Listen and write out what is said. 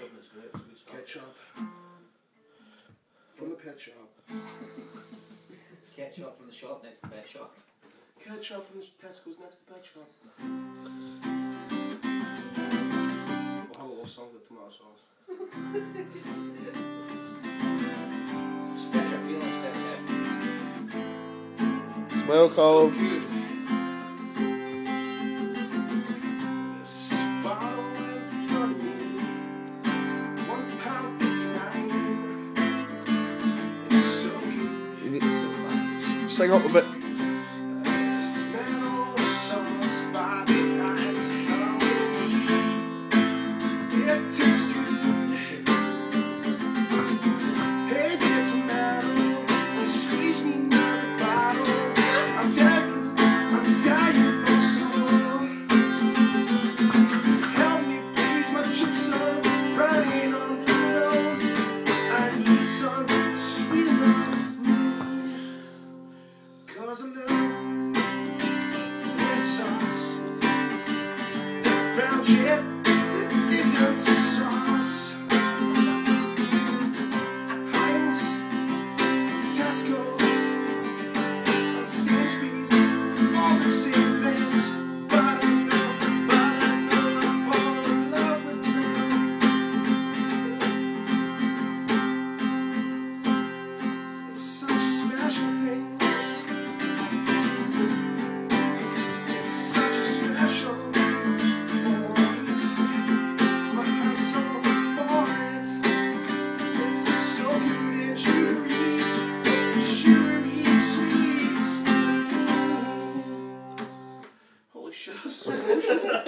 ketchup and it's great. It's good stuff. Ketchup. From the pet shop. Ketchup from the shop next to the pet shop. Ketchup from the Tesco's next to the pet shop. We'll have a little song with tomato sauce. Express your feelings, Ted. Smile, Colin. good. Sing up a bit. was a little red sauce, brown chip. delicious.